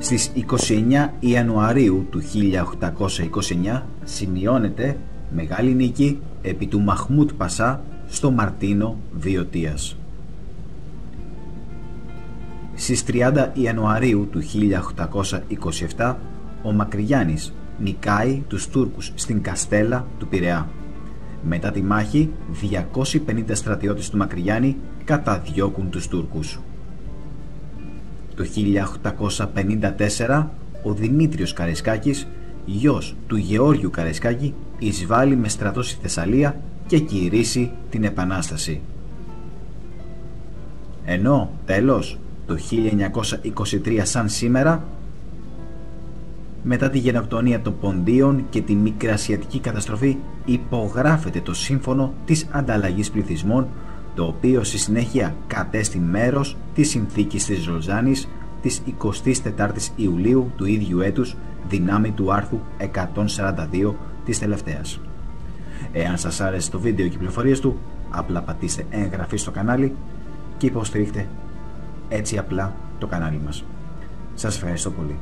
Στις 29 Ιανουαρίου του 1829 σημειώνεται μεγάλη νίκη επί του Μαχμούτ Πασά στο Μαρτίνο Βιωτίας. Στις 30 Ιανουαρίου του 1827 ο Μακρυγιάννης νικάει τους Τούρκους στην Καστέλα του Πειραιά. Μετά τη μάχη, 250 στρατιώτες του Μακρυγιάννη καταδιώκουν τους Τούρκους. Το 1854 ο Δημήτριος Καρεσκάκης, γιος του Γεώργιου Καρεσκάκη, εισβάλλει με στρατό στη Θεσσαλία και κηρύσσει την Επανάσταση. Ενώ, τέλος, το 1923 σαν σήμερα, μετά τη γενοκτονία των Ποντίων και τη μικρασιατική καταστροφή, υπογράφεται το σύμφωνο της ανταλλαγής πληθυσμών το οποίο στη συνέχεια κατέστη μέρος της συνθήκης της Ροζάνης της 24ης Ιουλίου του ίδιου έτους δυνάμει του άρθρου 142 της τελευταίας. Εάν σας άρεσε το βίντεο και οι πληροφορίες του, απλά πατήστε εγγραφή στο κανάλι και υποστηρίχτε έτσι απλά το κανάλι μας. Σας ευχαριστώ πολύ.